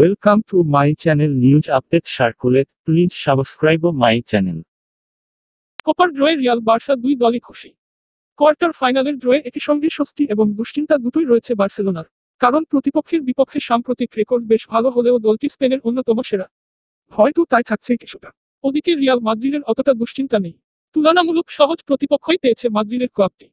Welcome to my channel news update Circulate. Please subscribe my channel. কোপার ড্রয়ে Real Barca দুই দলই খুশি। কোয়ার্টার ফাইনালের ড্রয়ে একই সঙ্গে স্বস্তি এবং দুশ্চিন্তা দুটোই রয়েছে বার্সেলোনার। কারণ প্রতিপক্ষের বিপক্ষে সাম্প্রতিক রেকর্ড বেশ ভালো হলেও দলটি স্পেনের অন্যতম সেরা। হয়তো তাই থাকছে কিছুটা। ওদিকে রিয়াল মাদ্রিদের অতটা দুশ্চিন্তা নেই। তুলনামূলক সহজ প্রতিপক্ষই পেয়েছে মাদ্রিদের ক্লাবটি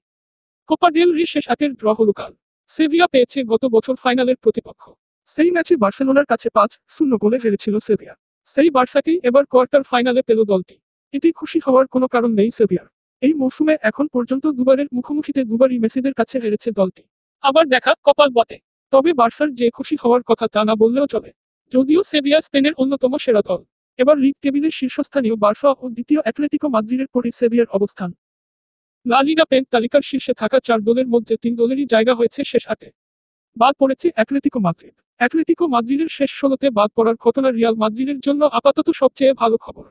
কোপা ডেল রি শেষ আটের ড্র হল কাল। সেভিয়া পেয়েছে গত বছর ফাইনালের প্রতিপক্ষ। সেই ম্যাচে বার্সেলোনার কাছে পাঁচ শূন্য গোলে হেরেছিল সেভিয়া। সেই বার্সাকেই এবার কোয়ার্টার ফাইনালে পেল দলটি। এটি খুশি হওয়ার কোনো কারণ নেই সেভিয়ার। এই মৌসুমে এখন পর্যন্ত দুবারের মুখোমুখিতে দুবারই মেসিদের কাছে হেরেছে দলটি। আবার দেখা কপাল বটে। তবে বার্সার যে খুশি হওয়ার কথা তা না বললেও চলে। যদিও সেভিয়া স্পেনের অন্যতম সেরা দল। এবার লিগ টেবিলের শীর্ষস্থানীয় বার্সা ও দ্বিতীয় অ্যাটলেটিকো মাদ্রিদের পরে সেভিয়ার অবস্থান। লা লিগা পেন তালিকার শীর্ষে থাকা চার দলের মধ্যে তিন দলেরই জায়গা হয়েছে শেষ আটে বাদ পড়েছে অ্যাটলেটিকো মাদ্রিদ। অ্যাটলেটিকো মাদ্রিদের শেষ ষোলোতে বাদ পড়ার ঘটনা রিয়াল মাদ্রিদের জন্য আপাতত সবচেয়ে ভালো খবর।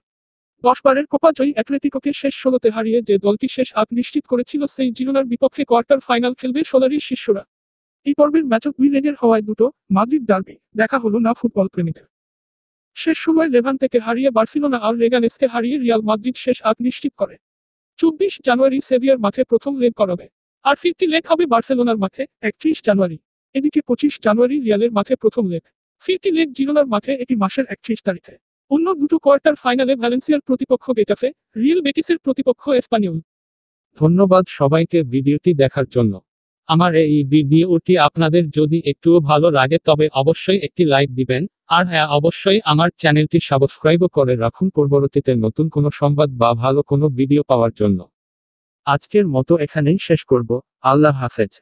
দশ বারের কোপা জয়ী অ্যাটলেটিকোকে শেষ ষোলোতে হারিয়ে যে দলটি শেষ আট নিশ্চিত করেছিল, সেই জিরোনার বিপক্ষে কোয়ার্টার ফাইনাল খেলবে সোলারির শিষ্যরা। এই পর্বের ম্যাচও দুই লেগের হওয়ায় দুটো মাদ্রিদ ডার্বি, দেখা হলো না ফুটবল প্রেমীদের। শেষ সময় লেভান থেকে হারিয়ে বার্সিলোনা আর রেগানেসকে হারিয়ে রিয়াল মাদ্রিদ শেষ আট নিশ্চিত করে। চব্বিশ জানুয়ারি সেভিয়ার মাঠে প্রথম লেগ করাবে। আর ফিফটি লেগ হবে বার্সেলোনার মাঠে একত্রিশ জানুয়ারি। এদিকে পঁচিশ জানুয়ারি রিয়ালের মাঠে প্রথম লেগ। ফিফটি লেগ জিরোনার মাঠে এটি মাসের একত্রিশ তারিখে। অন্য দুটো কোয়ার্টার ফাইনালে ভ্যালেন্সিয়ার প্রতিপক্ষ গেটাফে, রিয়েল বেটিসের প্রতিপক্ষ এসপানিউল ধন্যবাদ সবাইকে ভিডিওটি দেখার জন্য। আমার এই ভিডিওটি আপনাদের যদি একটুও ভালো লাগে তবে অবশ্যই একটি লাইক দিবেন, আর হ্যাঁ অবশ্যই আমার চ্যানেলটি সাবস্ক্রাইব করে রাখুন পরবর্তীতে নতুন কোনো সংবাদ বা ভালো কোনো ভিডিও পাওয়ার জন্য। আজকের মতো এখানেই শেষ করব। আল্লাহ হাফেজ।